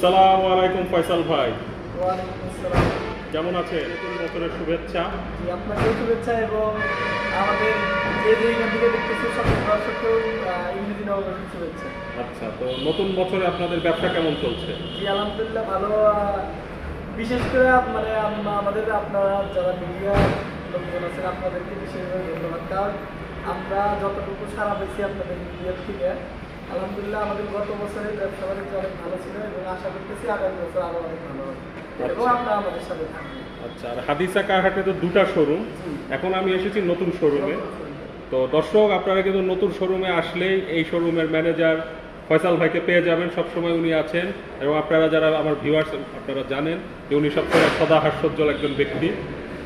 আসসালামু আলাইকুম ফয়সাল ভাই। কেমন আছে নতুন বছরের শুভেচ্ছা। জি, আপনাকে শুভেচ্ছা এবং আমাদের যে যে এখান থেকে দেখতেছে সকল দর্শককেও ইংরেজি নববর্ষের শুভেচ্ছা। আচ্ছা তো নতুন বছরে আপনাদের ব্যবসা কেমন চলছে? জি আলহামদুলিল্লাহ ভালো। বিশেষ করে মানে আমাদের আপনারা যারা মিডিয়া লোকজন আছেন আপনাদেরকে বিশেষভাবে ধন্যবাদ। কারণ আমরা যতটুকু সারা পেয়েছি আপনাদের মিডিয়ার থেকে আলহামদুলিল্লাহ আমাদের গত বছরের ব্যবসা বাণিজ্য অনেক ভালো ছিল এবং আশা করতেছি আগামী বছর আরও অনেক ভালো হবে। এবং আপনারা আমাদের সাথে থাকবেন আচ্ছা আর হাদিসা কারহাটে তো দুটা শোরুম এখন আমি এসেছি নতুন শোরুমে তো দর্শক আপনারা কিন্তু নতুন শোরুমে আসলেই এই শোরুমের ম্যানেজার ফয়সাল ভাইকে পেয়ে যাবেন। সবসময় উনি আছেন এবং আপনারা যারা আমার ভিউয়ার্স আপনারা জানেন যে উনি সবসময় সদা হাস্যজ্জ্বল একজন ব্যক্তি।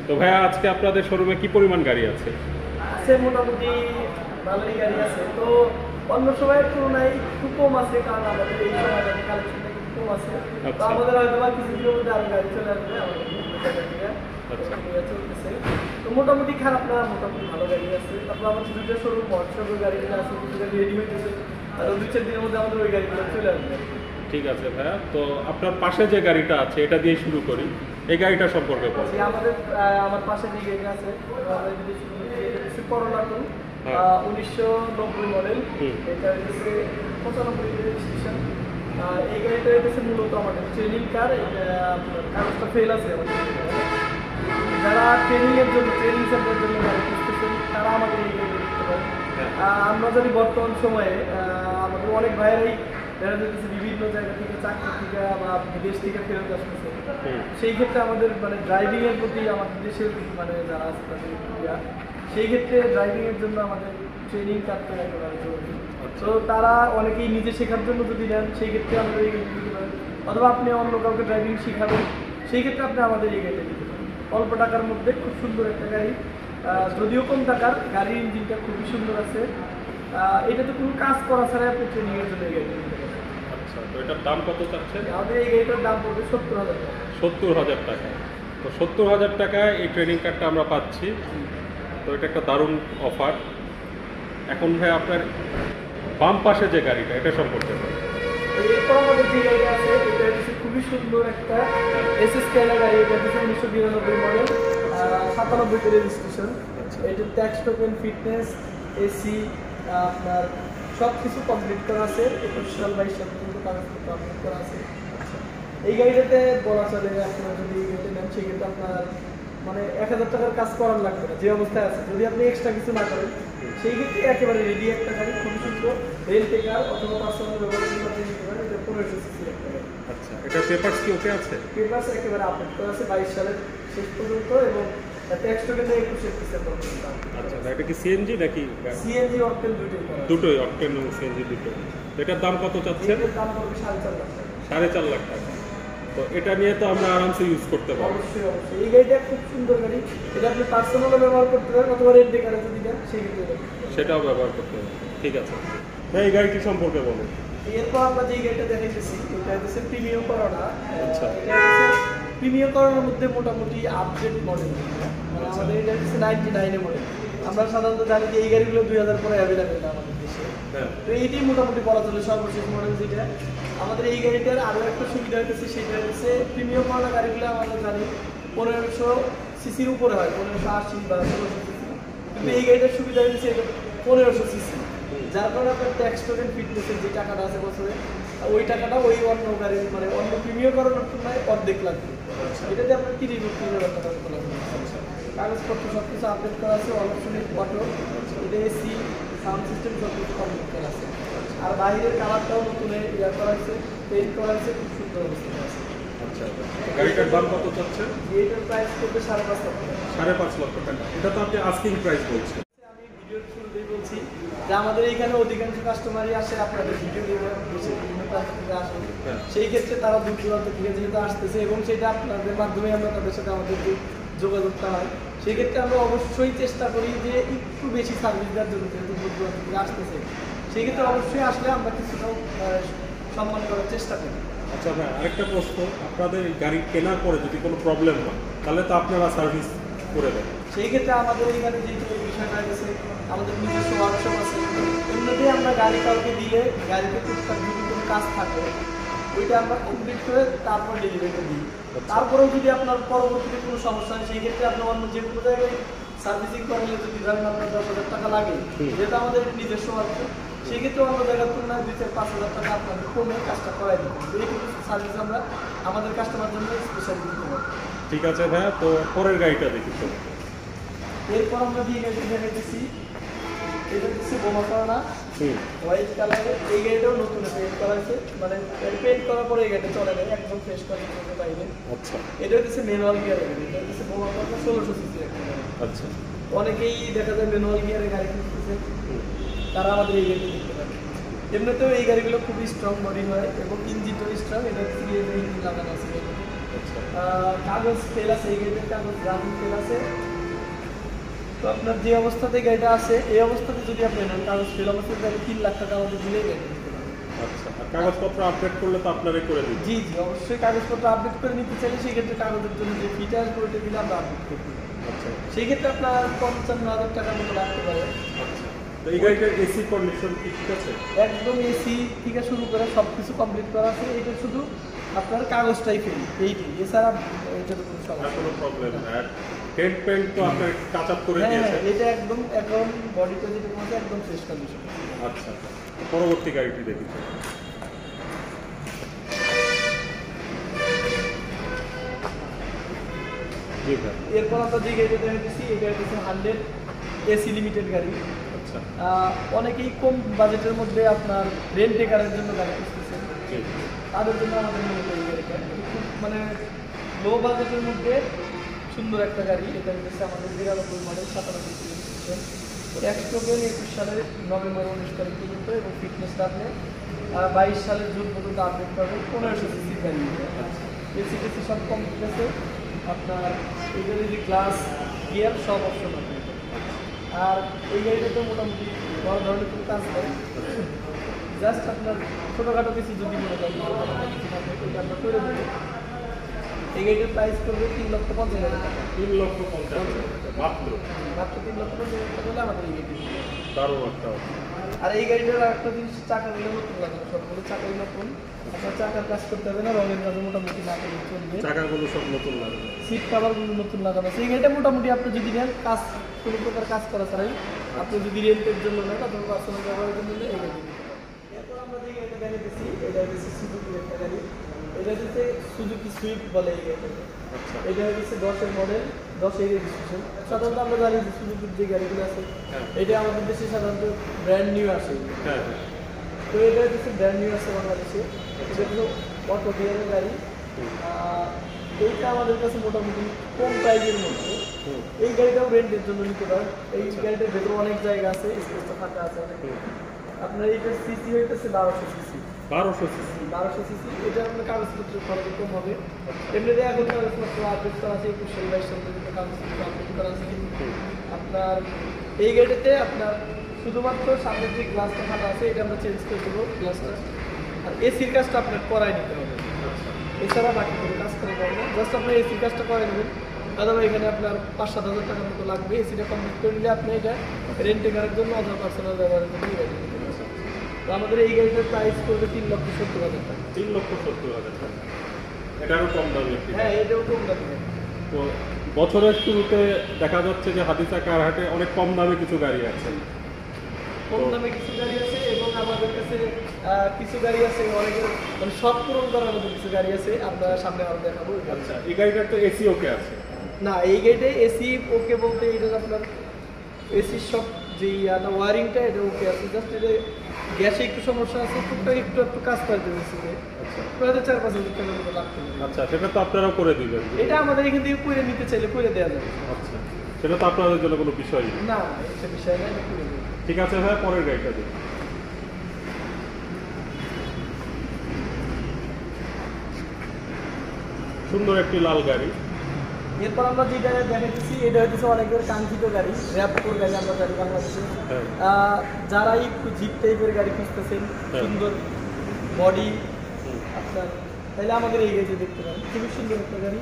তো ভাইয়া আজকে আপনাদের শোরুমে কি পরিমাণ গাড়ি আছে? আছে মোটামুটি ভালোই গাড়ি আছে। তো অন্য সময়ের তুলনায় একটু কম আছে কারণ আমাদের এই সময় কালেকশনটা একটু কম আছে। তো আচ্ছা। আমাদের হয়তো বা কিছু দিনের মধ্যে আরও গাড়ি চলে আসবে আমাদের। আচ্ছা। চলতেছে। তো মোটামুটি খারাপ না মোটামুটি ভালো গাড়ি আছে। তারপর আমাদের দুটো শোরুম হোয়াটসঅ্যাপের গাড়িগুলো আছে দুটো রেডি হইতেছে। আর দুই চার দিনের মধ্যে আমাদের ওই গাড়িগুলো চলে আসবে। ঠিক আছে ভাইয়া। তো আপনার পাশে যে গাড়িটা আছে এটা দিয়ে শুরু করি। এই গাড়িটা সম্পর্কে বলুন। আমাদের আমার পাশে যে গাড়ি আছে আমরা যদি শুরু হ্যাঁ। উনিশশো নব্বই মডেল এটা হচ্ছে পঁচানব্বই রেজিস্ট্রেশন এই গাড়িটা হচ্ছে মূলত আমাদের ট্রেনিং কার কাগজটা ফেল আছে আমাদের যারা ট্রেনিং এর জন্য ট্রেনিং সেন্টারের জন্য গাড়ি খুঁজতেছেন তারা আমাদের এই গাড়ি দেখতে পারেন হ্যাঁ। আমরা জানি বর্তমান সময়ে আমাদের অনেক ভাইয়েরাই দেখা যাচ্ছে বিভিন্ন জায়গা থেকে চাকরি থেকে বা বিদেশ থেকে ফেরত আসতেছে। সেই ক্ষেত্রে আমাদের মানে ড্রাইভিং এর প্রতি আমাদের দেশের মানে যারা আছে তাদের সেই ক্ষেত্রে ড্রাইভিং এর জন্য আমাদের ট্রেনিং কাটতে একেবারে জরুরি। তো তারা অনেকেই নিজে শেখার জন্য যদি নেন সেই ক্ষেত্রে আমাদের এই গাড়িটা দিতে পারেন। অথবা আপনি অন্য কাউকে ড্রাইভিং শিখাবেন সেই ক্ষেত্রে আপনি আমাদের এই গাড়িটা দিতে পারেন। অল্প টাকার মধ্যে খুব সুন্দর একটা গাড়ি। যদিও কম টাকার গাড়ির ইঞ্জিনটা খুবই সুন্দর আছে। এটাতে কোনো কাজ করা ছাড়াই আপনি ট্রেনিং এর জন্য এই গাড়িটা দিতে পারেন। আচ্ছা তো এটার দাম কত চাচ্ছেন? আমাদের এই গাড়িটার দাম পড়বে সত্তর হাজার টাকা। সত্তর হাজার টাকা। তো সত্তর হাজার টাকায় এই ট্রেনিং কার্ডটা আমরা পাচ্ছি। তো এটা একটা দারুণ অফার এখন ভাই আপনার বাম পাশে যে গাড়িটা, এটা সম্পর্কে আমাদের আছে, এটা খুবই সুন্দর একটা উনিশশো বিরানব্বই ফিটনেস এসি আপনার সব কিছু কমপ্লিট করা আছে। এই গাড়িটাতে বলা চলে আপনারা যদি নেন, সেক্ষেত্রে আপনার মানে এক হাজার টাকার কাজ করার লাগবে না যে অবস্থায় আছে। যদি আপনি এক্সট্রা কিছু না করেন সেই ক্ষেত্রে একেবারে রেডি একটা গাড়ি খুবই সুন্দর। রেল টেকার অথবা পার্সোনাল ব্যবহার করতে পারেন। এটা পনেরোশো সিসি একটা গাড়ি। আচ্ছা এটা পেপারস কি ওকে আছে? পেপার্স একেবারে আপডেট করা আছে বাইশ সালের শেষ পর্যন্ত এবং আচ্ছা এটা কি সিএনজি নাকি সিএনজি দুটোই করা দুটোই অকটেন এবং সিএনজি এটার দাম কত চাচ্ছেন? সাড়ে চার লাখ টাকা। সাড়ে চার লাখ টাকা। তো এটা নিয়ে তো আমরা আরামসে ইউজ করতে পারব। অবশ্যই অবশ্যই। এই গাড়িটা খুব সুন্দর গাড়ি। এটা আপনি পার্সোনালও ব্যবহার করতে পারেন অথবা রেন্ট ডেকারে যদি দেন সেই ক্ষেত্রে এটা করতে পারেন। সেটাও ব্যবহার করতে হবে। ঠিক আছে। ভাই এই গাড়িটি সম্পর্কে বলুন। এরপর আমরা যে গাড়িটা দেখাইতেছি এটা হচ্ছে প্রিমিয়াম করোনা আচ্ছা। প্রিমিয়াম করোনার মধ্যে মোটামুটি আপডেট মডেল মানে আমাদের এটা হচ্ছে নাইনটি নাইনে মডেল আমরা সাধারণত জানি যে এই গাড়িগুলো দুই হাজার পরে অ্যাভেলেবেল না আমাদের। দেশে হ্যাঁ। তো এইটাই মোটামুটি বলা চলে সর্বশেষ মডেল যেটা। আমাদের এই গাড়িটার আরও একটা সুবিধা হচ্ছে সেটা হচ্ছে প্রিমিয়াম করোনা গাড়িগুলো আমরা জানি পনেরোশো সিসির উপরে হয় পনেরোশো আশি বা ষোলোশো সিসি কিন্তু এই গাড়িটার সুবিধা হচ্ছে এটা পনেরোশো সিসি যার কারণে আপনার ট্যাক্স টোকেন ফিটনেসের যে টাকাটা আছে বছরে ওই টাকাটা ওই অন্য গাড়ির মানে অন্য প্রিমিয়াম করানোর তুলনায় অর্ধেক লাগবে। এটাতে আপনার তিরিশ বত্রিশ হাজার টাকা লাগবে? কাগজপত্র সব কিছু আপডেট করা আছে অবশ্যই অটো এটা এসি সাউন্ড সিস্টেম সব কিছু কমপ্লিট করা আছে। আর বাইরের কালারটাও নতুন ইয়া করা আছে পেন্ট করা আছে খুব সুন্দর আছে। আচ্ছা গাড়িটার দাম কত চাচ্ছেন এটার প্রাইস করবে সাড়ে পাঁচ লক্ষ সাড়ে পাঁচ লক্ষ টাকা। এটা তো আপনি আস্কিং প্রাইস বলছেন। আমি ভিডিওর শুরুতেই বলছি যে আমাদের এখানে অধিকাংশ কাস্টমারই আসে আপনাদের ভিডিও বিভিন্ন আসে। হ্যাঁ। সেই ক্ষেত্রে তারা দূর দূরান্ত থেকে যেহেতু আসতেছে এবং সেটা আপনাদের মাধ্যমে আমরা তাদের সাথে আমাদের যোগাযোগটা হয় সেই ক্ষেত্রে আমরা অবশ্যই চেষ্টা করি যে একটু বেশি সার্ভিস দেওয়ার জন্য যেহেতু থেকে আসতেছে। সেই ক্ষেত্রে অবশ্যই আসলে আমরা কিছুটা সম্মান করার চেষ্টা করি। আচ্ছা ভাই আরেকটা প্রশ্ন। আপনাদের গাড়ি কেনার পরে যদি কোনো প্রবলেম হয় তাহলে তো আপনারা সার্ভিস করে দেন। সেই ক্ষেত্রে আমাদের এখানে যে যে বিষয়টা গেছে আমাদের নিজস্ব ওয়ার্কশপ আছে। এমনিতেই আমরা গাড়ি কাউকে দিলে গাড়িতে টুকটাক যদি কোনো কাজ থাকে ওইটা আমরা কমপ্লিট করে তারপর ডেলিভারিটা দিই। আচ্ছা। তারপরেও যদি আপনার পরবর্তীতে কোনো সমস্যা হয় সেই ক্ষেত্রে আপনি অন্য যে কোনো জায়গায় সার্ভিসিং করালে যদি ধরেন আপনার দশ হাজার টাকা লাগে যেটা আমাদের নিজস্ব আছে সেই ক্ষেত্রে অন্য জায়গার তুলনায় দুই চার পাঁচ হাজার টাকা আপনাদের কমে কাজটা করাই হবে। এইটুকু সার্ভিস আমরা আমাদের কাস্টমার জন্য স্পেশাল দিতে পারি ঠিক আছে ভাইয়া তো পরের গাড়িটা দেখি। এরপর আমরা দিয়ে গাড়িটা দেখাইতেছি এটা বোমা হোয়াইট কালারের এই গাড়িটাও নতুন পেন্ট করা হয়েছে মানে পেন্ট করার পরে এই গাড়িটা চলে যায় একদম ফ্রেশ করে আচ্ছা। এটা ম্যানুয়াল এটা বোমা ষোলোশো সিসির আচ্ছা। অনেকেই দেখা যায় ম্যানুয়াল গিয়ারের গাড়ি হুম, তারা আমাদের এই গাড়িটা দেখতে পারে। এমনিতেও এই গাড়িগুলো খুবই স্ট্রং বডি হয় এবং ইঞ্জিনটাও স্ট্রং এটা ইঞ্জিন লাগানো আছে আচ্ছা। কাগজ ফেল আছে এই গাড়িটার কাগজ রানিং ফেল আছে। তো আপনার যে অবস্থাতে গাড়িটা আছে এই অবস্থাতে যদি আপনি নেন কাগজ ফেল অবস্থাতে তাহলে তিন লাখ টাকা আমাদের দিলেই পারবেন। আচ্ছা কাগজপত্র আপডেট করলে তো আপনারাই করে দিন জি জি অবশ্যই কাগজপত্র আপডেট করে নিতে চাইলে সেই ক্ষেত্রে কাগজের জন্য যে ফিটা আসবে ওইটা দিলে আমরা আপডেট করে আচ্ছা। সেই ক্ষেত্রে আপনার পঞ্চান্ন হাজার টাকার মতো লাগতে পারে। আচ্ছা। এই গাড়িটার এসি কন্ডিশন কি ঠিক আছে? একদম এসি থেকে শুরু করে সব কিছু কমপ্লিট করা আছে। এটা শুধু আপনার কাগজটাই ফেল এইটাই এছাড়া এটার কোনো সমস্যা কোনো প্রবলেম নেই। আর হেড পেন্ট তো আপনার টাচ আপ করে হ্যাঁ দিয়েছে। হ্যাঁ, এটা একদম এখন বডিটা যেটা আছে একদম ফ্রেশ কন্ডিশন আচ্ছা পরবর্তী গাড়িটি দেখি। এরপর আমরা যে গাড়িটা দেখাচ্ছি এটা হচ্ছে হান্ড্রেড এসি লিমিটেড গাড়ি। আচ্ছা। অনেকেই কম বাজেটের মধ্যে আপনার রেন্ট টেকারের জন্য গাড়ি খুঁজতেছেন তাদের জন্য আমাদের মূলত এই গাড়িটা। মানে লো বাজেটের মধ্যে সুন্দর একটা গাড়ি। এটা হচ্ছে আমাদের বিরানব্বই মডেল সাতানব্বই কিলোমিটার এক টোকেন একুশ সালের নভেম্বর উনিশ তারিখ পর্যন্ত এবং ফিটনেস আহ, বাইশ সালের জুন পর্যন্ত আপডেট করবেন পনেরোশো সিসির গাড়ি। এসি টেসি সব কমপ্লিট আছে। আপনার এই গাড়ির ক্লাস গিয়ার সব অপশন আছে। আর এই গাড়িটাতে মোটামুটি বড় ধরনের কোনো কাজ নেই। জাস্ট আপনার ছোটোখাটো কিছু যদি মনে করেন থাকে করে দেবো। এই গাড়িটার প্রাইস করবে তিন লক্ষ পঞ্চাশ হাজার টাকা। তিন লক্ষ পঞ্চাশ মাত্র? মাত্র তিন লক্ষ পঞ্চাশ হাজার টাকা হলে আমাদের এই গাড়িটি দারুণ একটা আর এই গাড়িটার একটা জিনিস চাকাগুলো নতুন লাগানো সবগুলো চাকাই নতুন। আপনার চাকার কাজ করতে হবে না রঙের কাজে মোটামুটি না করে চলবে। চাকাগুলো সব নতুন লাগবে সিট কাভারগুলো নতুন লাগানো এই গাড়িটা মোটামুটি আপনি যদি নেন কাজ কোনো প্রকার কাজ করা ছাড়াই আপনি যদি রেন্টের জন্য নেন অথবা পার্সোনাল ব্যবহারের জন্য এই গাড়ি এরপর আমরা যে গাড়িটা হচ্ছে সুজুকির একটা গাড়ি। এটা হচ্ছে সুজুকি সুইফট বলে এই আচ্ছা। এটা হচ্ছে দশের মডেল দশের রেজিস্ট্রেশন সাধারণত আমরা জানি যে সুজুকির যে গাড়িগুলো আছে হ্যাঁ। এটা আমাদের দেশে সাধারণত ব্র্যান্ড নিউ আসে। হ্যাঁ। তো এটা হচ্ছে ব্র্যান্ড নিউ আছে বাংলাদেশে। এটা হলো অটো গিয়ারের গাড়ি। এইটা আমাদের কাছে মোটামুটি কম প্রাইজের মধ্যে। এই গাড়িটাও রেন্টের জন্য নিতে পারেন। এই আচ্ছা। গাড়িটার ভেতরে অনেক জায়গা আছে স্পেসটা ফাঁকা আছে অনেক। আপনার এইটার সিসি হইতেছে বারোশো সিসি বারোশো সিসি। বারোশো সিসি, এটা আপনার কাগজপত্রের খরচ কম হবে। এমনিতে এখন কাগজপত্র আপডেট করা আছে, একুশ সাল, বাইশ সাল পর্যন্ত কাগজপত্র আপডেট করা আছে। আপনার এই গাড়িটাতে আপনার শুধুমাত্র সামনের যে গ্লাসটা ফাটা আছে, এটা আমরা চেঞ্জ করে দেবো গ্লাসটা আর এসির কাজটা আপনার করাই নিতে হবে। এছাড়া বাকি কোনো কাজ করা যাবে না। জাস্ট আপনার এসির কাজটা করে নেবেন। অথবা এখানে আপনার পাঁচ সাত হাজার টাকার মতো লাগবে। এসিটা কমপ্লিট করে নিলে আপনি এটা রেন্টে করার জন্য অথবা পার্সোনাল ব্যবহারের জন্য তো আমাদের এই গাড়িটার প্রাইস করবে তিন লক্ষ সত্তর হাজার টাকা। তিন লক্ষ সত্তর হাজার টাকা। এটারও কম দামি হ্যাঁ এটাও কম দামে তো বছরের শুরুতে দেখা যাচ্ছে যে হাদিসা কারহাটে অনেক কম দামে কিছু গাড়ি আছে। কম দামে কিছু গাড়ি আছে এবং আমাদের কাছে কিছু গাড়ি আছে অনেকের মানে সব পূরণ করার মতো কিছু গাড়ি আছে। আমরা সামনে আরও দেখাবো। আচ্ছা এই গাড়িটার তো এসি ওকে আছে? না এই গাড়িতে এসি ওকে বলতে এটা আপনার এসির সব যে ওয়ারিংটা এটা ওকে আছে। জাস্ট এটা গ্যাসে একটু সমস্যা আছে টুকটাক একটু একটু কাজ করতে হয়েছে আচ্ছা। চার পাঁচ হাজার টাকার মতো লাগতে আচ্ছা সেটা তো আপনারাও করে দিবেন। এটা আমাদের এখান থেকে করে নিতে চাইলে করে দেওয়া যাবে। আচ্ছা সেটা তো আপনাদের জন্য কোনো বিষয় না। এটা বিষয় না করে দেবো ঠিক আছে ভাই পরের গাড়িটা দিন সুন্দর একটি লাল গাড়ি। এরপর আমরা যেটা দেখাচ্ছি এটা হচ্ছে অনেকের কাঙ্ক্ষিত গাড়ি র্যাপকোর গাড়ি আমরা গাড়ি বাংলাদেশে। হ্যাঁ। যারা একটু জিপ টাইপের গাড়ি খুঁজতেছেন হ্যাঁ। সুন্দর বডি আপনার তাহলে আমাদের এই গাড়িটা দেখতে পারেন। খুবই সুন্দর একটা গাড়ি।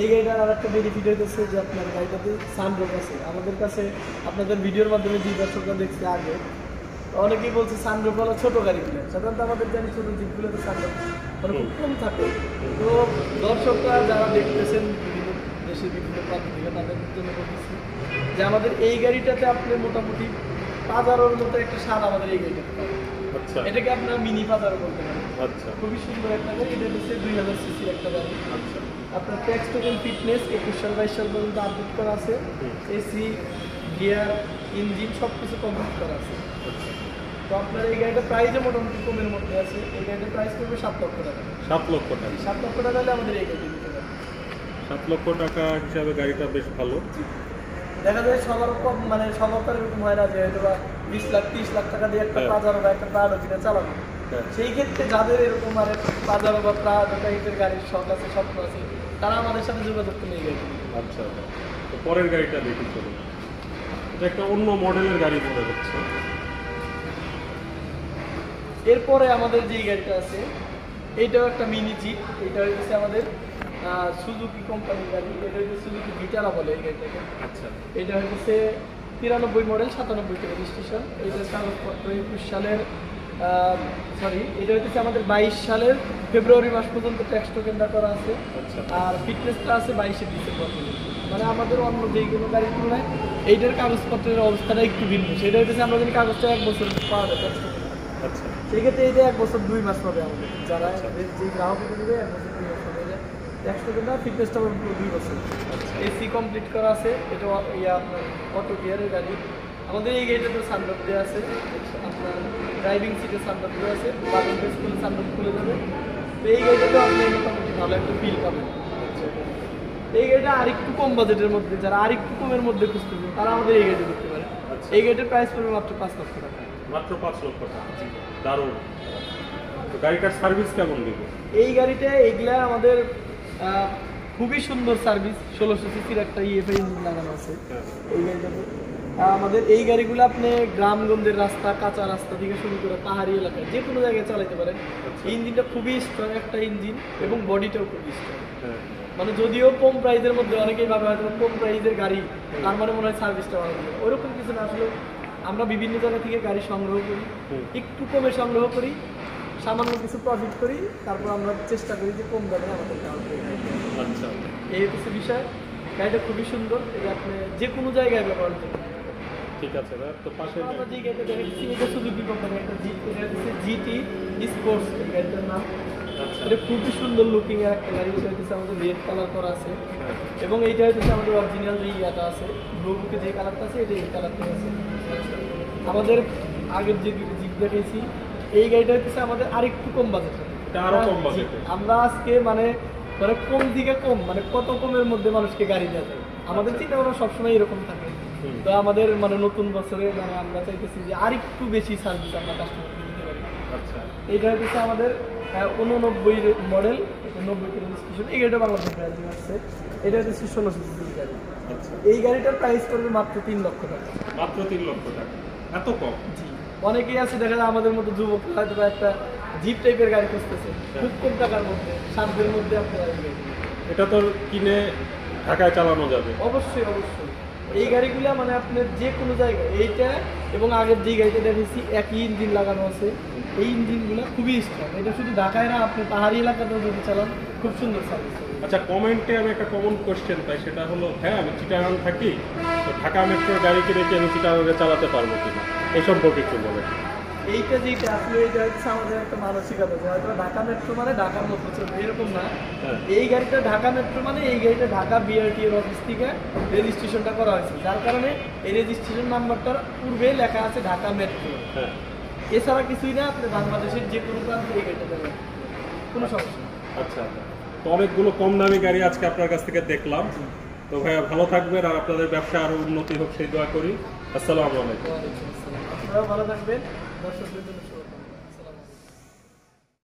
এই গাড়িটার আর একটা বেনিফিট হইতেছে যে আপনার গাড়িটাতে সানরুফ আছে। আমাদের কাছে আপনাদের ভিডিওর মাধ্যমে যে দর্শকরা দেখছে আগে। অনেকেই বলছে সানরুফ হলো ছোট গাড়িগুলো সাধারণত আমাদের জানি ছোট জিপগুলোতে সানরুফ মানে খুব কম থাকে। তো দর্শকরা যারা দেখতেছেন দেশের বিভিন্ন প্রান্ত থেকে তাদের জন্য বলতেছি যে আমাদের এই গাড়িটাতে আপনি মোটামুটি পাজারোর মতো একটা স্বাদ আমাদের এই গাড়িটাতে। আচ্ছা। এটাকে আপনারা মিনি পাজারো বলতে পারেন। আচ্ছা। খুবই সুন্দর একটা গাড়ি। এটা হচ্ছে দুই হাজার সিসির একটা গাড়ি আচ্ছা। আপনার ট্যাক্স টোকেন ফিটনেস একুশ সাল বাইশ সাল পর্যন্ত আপডেট করা আছে। এসি গিয়ার ইঞ্জিন সব কিছু কমপ্লিট করা আছে। আচ্ছা। তো আপনার এই গাড়িটা প্রাইসে মোটামুটি কমের মধ্যে আছে। এই গাড়িটার প্রাইস পড়বে সাত লক্ষ টাকা। সাত লক্ষ টাকা। সাত লক্ষ টাকা হলে আমাদের এই গাড়ি সাত লক্ষ টাকা হিসাবে গাড়িটা বেশ ভালো। দেখা যায় সবার কম মানে সবার তো এরকম হয় না যে হয়তো বা বিশ লাখ তিরিশ লাখ টাকা দিয়ে একটা হ্যাঁ। পাজারো বা একটা প্রাডো কিনে চালাবো হ্যাঁ। সেই ক্ষেত্রে যাদের এরকম মানে পাজারো বা প্রাডো টাইপের গাড়ির শখ আছে স্বপ্ন আছে তারা আমাদের সাথে যোগাযোগ করে এই গাড়ি আচ্ছা তো পরের গাড়িটা দেখি চলুন। এটা একটা অন্য মডেলের গাড়ি মনে হচ্ছে। এরপরে আমাদের যে গাড়িটা আছে এইটাও একটা মিনি জিপ এটা হচ্ছে আমাদের সুজুকি কোম্পানির গাড়ি এটা হচ্ছে সুজুকি ভিটারা বলে এই গাড়িটাকে। আচ্ছা। এটা হচ্ছে তিরানব্বই মডেল সাতানব্বই থেকে রেজিস্ট্রেশন এইটার কাগজপত্র একুশ সালের সরি এটা হচ্ছে আমাদের বাইশ সালের ফেব্রুয়ারি মাস পর্যন্ত ট্যাক্স টোকেনটা করা আছে। আচ্ছা। আর ফিটনেসটা আছে বাইশে ডিসেম্বর পর্যন্ত। মানে আমাদের অন্য যেই কোনো গাড়ির তুলনায় এইটার কাগজপত্রের অবস্থাটা একটু ভিন্ন। সেটা হচ্ছে আমরা যদি কাগজটা এক বছর পাওয়া যায় ট্যাক্স টোকেন আচ্ছা। সেক্ষেত্রে এইটা এক বছর দুই মাস পাবে আমাদের। যারা যে- যে গ্রাহক নেবে এক বছর টোকেনটা ফিটনেসটা পুরো দুই বছর। এসি কমপ্লিট করা আছে এটা ইয়া আপনার অটো গিয়ারের গাড়ি। আমাদের এই গাড়িটাতে সানরুফ দেওয়া আছে। আপনার ড্রাইভিং সিটে সানরুফ দেওয়া আছে বাটন প্রেস করলে সানরুফ খুলে যাবে। তো এই গাড়িটাতে আপনি মোটামুটি ভালো একটা ফিল পাবেন। এই গাড়িটা আরেকটু কম বাজেটের মধ্যে যারা আরেকটু কমের মধ্যে খুঁজতেছেন তারা আমাদের এই গাড়িটা দেখতে পারে। আচ্ছা। এই গাড়িটার প্রাইস পড়বে মাত্র পাঁচ লক্ষ টাকা। মাত্র পাঁচ লক্ষ টাকা? দারুণ। তো গাড়িটার সার্ভিস কেমন দিব? এই গাড়িটা এগুলা আমাদের খুবই সুন্দর সার্ভিস ষোলোশো সিসির একটা ইএফআই ইঞ্জিন লাগানো আছে। এই গাড়িটাতে। আমাদের এই গাড়িগুলো আপনি গ্রামগঞ্জের রাস্তা কাঁচা রাস্তা থেকে শুরু করে পাহাড়ি এলাকায় যে কোনো জায়গায় চালাতে পারেন। আচ্ছা। ইঞ্জিনটা খুবই স্ট্রং একটা ইঞ্জিন এবং বডিটাও খুবই স্ট্রং হ্যাঁ। মানে যদিও কম প্রাইজের মধ্যে অনেকেই ভাবে হয়তো কম প্রাইজের গাড়ি তার মানে মনে হয় সার্ভিসটা ভালো হবে ওরকম কিছু না। আসলে আমরা বিভিন্ন জায়গা থেকে গাড়ি সংগ্রহ করি হুম। একটু কমে সংগ্রহ করি সামান্য কিছু প্রফিট করি তারপর আমরা চেষ্টা করি যে কম দামে আমাদের আচ্ছা। এই হচ্ছে বিষয়। গাড়িটা খুবই সুন্দর এটা আপনি যে কোনো জায়গায় ব্যবহার করতে ঠিক আছে তো পাশে আমরা যে গাড়িটা দেখেছি এটা সুজুকি কোম্পানি একটা জি এটা হচ্ছে জিটি স্পোর্টস গাড়িটার নাম। আচ্ছা। এটা খুবই সুন্দর লুকিং এর একটা গাড়ি এটা হচ্ছে আমাদের রেড কালার করা আছে। হ্যাঁ। এবং এইটা হচ্ছে আমাদের অরিজিনাল যে ইয়াটা আছে যে কালারটা আছে এটা এই কালারটা আছে। আমাদের আগের যে জিপ দেখেছি এই গাড়িটা হচ্ছে আমাদের আরেকটু কম বাজেটের। আমরা আজকে মানে মানে কম দিকে কম মানে কত কমের মধ্যে মানুষকে গাড়ি দেওয়া যায়? আমাদের চিন্তা ভাবনা সবসময় এরকম থাকে। তো আমাদের মানে নতুন বছরে মানে আমরা চাইতেছি যে আরেকটু বেশি সার্ভিস আমরা কাস্টমারকে দিতে পারি। আচ্ছা। এইটা হচ্ছে আমাদের উননব্বই মডেল নব্বই রেজিস্ট্রেশন এই গাড়িটা বাংলাদেশ ব্র্যান্ডিং আসছে এটা হচ্ছে ষোলোশো সিসির গাড়ি। আচ্ছা। এই গাড়িটার প্রাইস পড়বে মাত্র তিন লক্ষ টাকা। মাত্র তিন লক্ষ টাকা। এত কম? জি। অনেকেই আছে দেখা যায় আমাদের মতো যুবক হয়তো বা একটা জিপ টাইপের গাড়ি খুঁজতেছে। খুব কম টাকার মধ্যে সাধ্যের মধ্যে আপনারা এটা তো কিনে ঢাকায় চালানো যাবে। অবশ্যই অবশ্যই। এই গাড়িগুলা মানে আপনার যে কোনো জায়গায় এইটা এবং আগের যে গাড়িটা দেখেছি একই ইঞ্জিন লাগানো আছে। এই ইঞ্জিনগুলো খুবই স্ট্রং এটা শুধু ঢাকায় না আপনি পাহাড়ি এলাকাতেও যদি চালান খুব সুন্দর সার্ভিস আচ্ছা কমেন্টে আমি একটা কমন কোশ্চেন পাই সেটা হলো হ্যাঁ আমি চিটাগাং থাকি তো ঢাকা মেট্রোর গাড়ি কিনে কি আমি চিটাগাংয়ে চালাতে পারব কিনা? এই সম্পর্কে একটু বলেন। এইটা যেটা আসলে এইটা হচ্ছে আমাদের একটা মানসিকতা যে হয়তো ঢাকা মেট্রো মানে ঢাকার মধ্যে চলবে এরকম না। হ্যাঁ। এই গাড়িটা ঢাকা মেট্রো মানে এই গাড়িটা ঢাকা বিআরটি এর অফিস থেকে রেজিস্ট্রেশনটা করা হয়েছে। যার কারণে এই রেজিস্ট্রেশন নাম্বারটার পূর্বে লেখা আছে ঢাকা মেট্রো হ্যাঁ। এছাড়া কিছুই না আপনি বাংলাদেশের যে কোনো প্রান্তে এই গাড়িটা দেবেন কোনো সমস্যা নেই। আচ্ছা। তো অনেকগুলো কম দামি গাড়ি আজকে আপনার কাছ থেকে দেখলাম। তো ভাইয়া ভালো থাকবেন আর আপনাদের ব্যবসা আরও উন্নতি হোক সেই দোয়া করি। আসসালামু আলাইকুম। আপনারাও ভালো থাকবেন। দর্শকদের জন্য